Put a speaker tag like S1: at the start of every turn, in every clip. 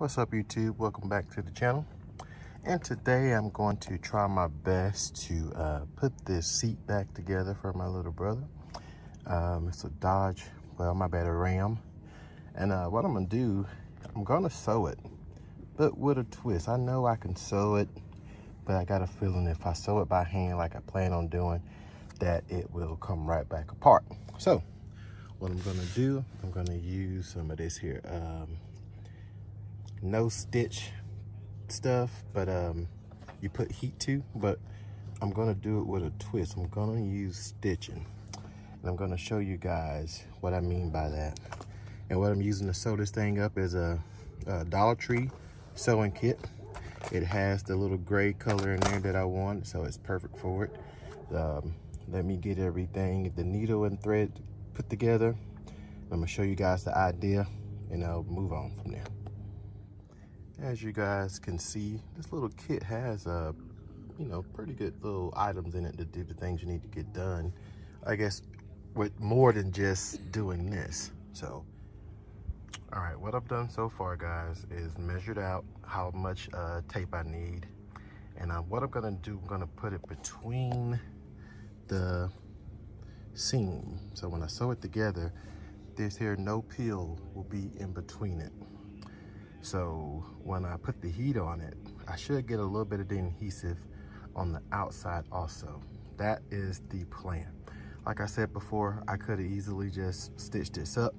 S1: What's up YouTube? Welcome back to the channel. And today I'm going to try my best to uh, put this seat back together for my little brother. Um, it's a Dodge, well my bad, a Ram. And uh, what I'm gonna do, I'm gonna sew it, but with a twist. I know I can sew it, but I got a feeling if I sew it by hand like I plan on doing, that it will come right back apart. So what I'm gonna do, I'm gonna use some of this here um, no stitch stuff, but um, you put heat to, but I'm gonna do it with a twist. I'm gonna use stitching. And I'm gonna show you guys what I mean by that. And what I'm using to sew this thing up is a, a Dollar Tree sewing kit. It has the little gray color in there that I want, so it's perfect for it. Um, let me get everything, the needle and thread put together. I'm gonna show you guys the idea and I'll move on from there. As you guys can see, this little kit has a, uh, you know, pretty good little items in it to do the things you need to get done. I guess with more than just doing this. So, all right, what I've done so far, guys, is measured out how much uh, tape I need. And uh, what I'm gonna do, I'm gonna put it between the seam. So when I sew it together, this here no peel will be in between it. So when I put the heat on it, I should get a little bit of the adhesive on the outside also. That is the plan. Like I said before, I could have easily just stitched this up,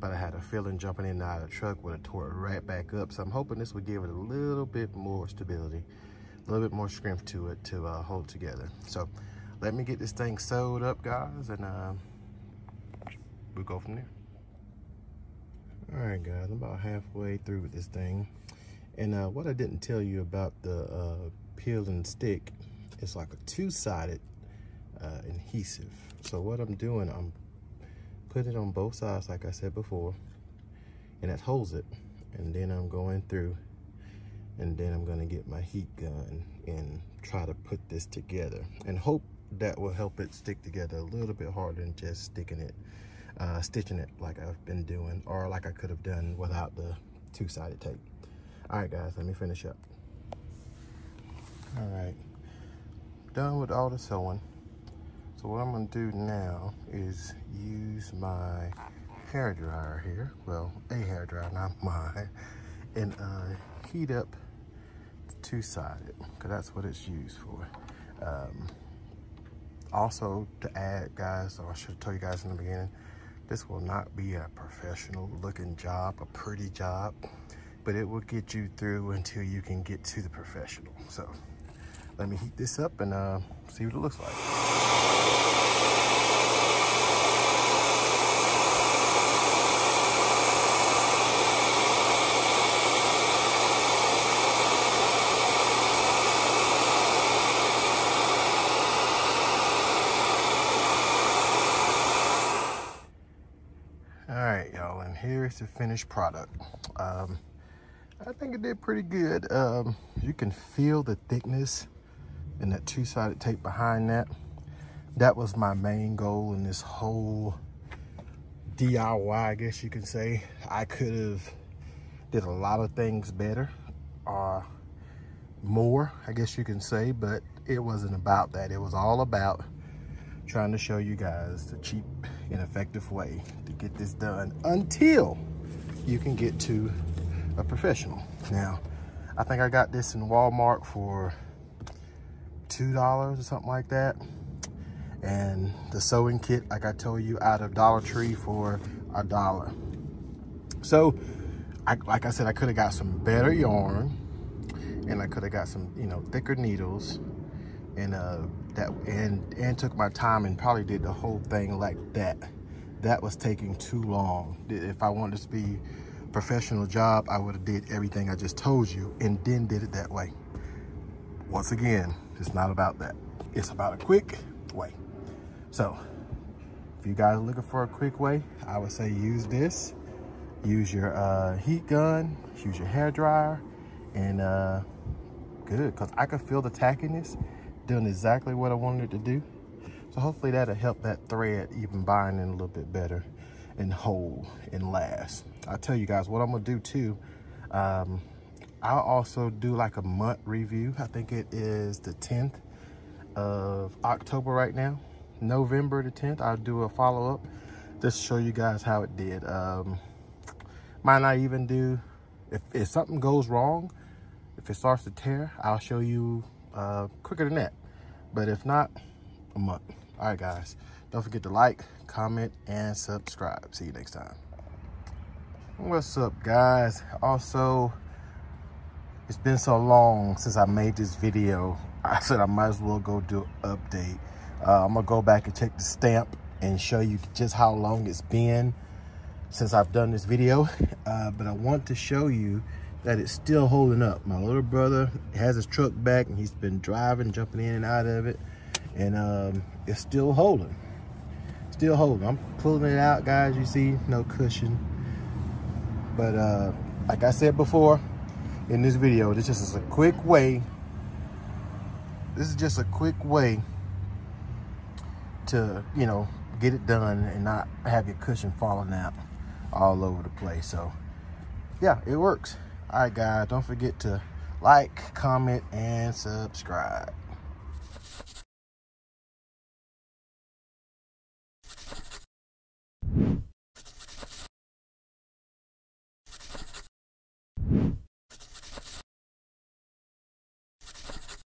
S1: but I had a feeling jumping in and out of the truck would have tore it right back up. So I'm hoping this would give it a little bit more stability, a little bit more strength to it to uh, hold together. So let me get this thing sewed up, guys, and uh, we'll go from there. All right, guys, I'm about halfway through with this thing. And uh, what I didn't tell you about the uh, peel and stick, it's like a two-sided uh, adhesive. So what I'm doing, I'm putting it on both sides, like I said before, and that holds it. And then I'm going through, and then I'm gonna get my heat gun and try to put this together and hope that will help it stick together a little bit harder than just sticking it, uh, stitching it like I've been doing or like I could have done without the two-sided tape. All right, guys, let me finish up. All right, done with all the sewing. So what I'm gonna do now is use my hair dryer here. Well, a hair dryer, not mine. And uh, heat up the two-sided, because that's what it's used for. Um, also to add guys or i should have told you guys in the beginning this will not be a professional looking job a pretty job but it will get you through until you can get to the professional. So let me heat this up and uh, see what it looks like here's finished product. Um, I think it did pretty good. Um, you can feel the thickness and that two-sided tape behind that. That was my main goal in this whole DIY, I guess you can say. I could have did a lot of things better or more, I guess you can say, but it wasn't about that. It was all about trying to show you guys the cheap and effective way to get this done until you can get to a professional. Now, I think I got this in Walmart for $2 or something like that. And the sewing kit, like I told you, out of Dollar Tree for a dollar. So, I, like I said, I could have got some better yarn and I could have got some, you know, thicker needles and uh, that and and took my time and probably did the whole thing like that. That was taking too long. If I wanted to be professional job, I would have did everything I just told you and then did it that way. Once again, it's not about that. It's about a quick way. So if you guys are looking for a quick way, I would say use this. Use your uh, heat gun, use your hair dryer, and uh, good, because I could feel the tackiness doing exactly what I wanted it to do. So hopefully that'll help that thread even bind in a little bit better and hold and last. I'll tell you guys what I'm gonna do too. Um, I'll also do like a month review. I think it is the 10th of October right now. November the 10th, I'll do a follow-up just to show you guys how it did. Um, might not even do, if, if something goes wrong, if it starts to tear, I'll show you uh, quicker than that. But if not, a month. All right, guys. Don't forget to like, comment, and subscribe. See you next time. What's up, guys? Also, it's been so long since I made this video. I said I might as well go do an update. Uh, I'm gonna go back and check the stamp and show you just how long it's been since I've done this video. Uh, but I want to show you that it's still holding up. My little brother has his truck back and he's been driving, jumping in and out of it. And um, it's still holding. Still holding. I'm pulling it out, guys. You see, no cushion. But uh, like I said before in this video, this just is a quick way. This is just a quick way to, you know, get it done and not have your cushion falling out all over the place. So yeah, it works. All right, guys, don't forget to like, comment, and subscribe.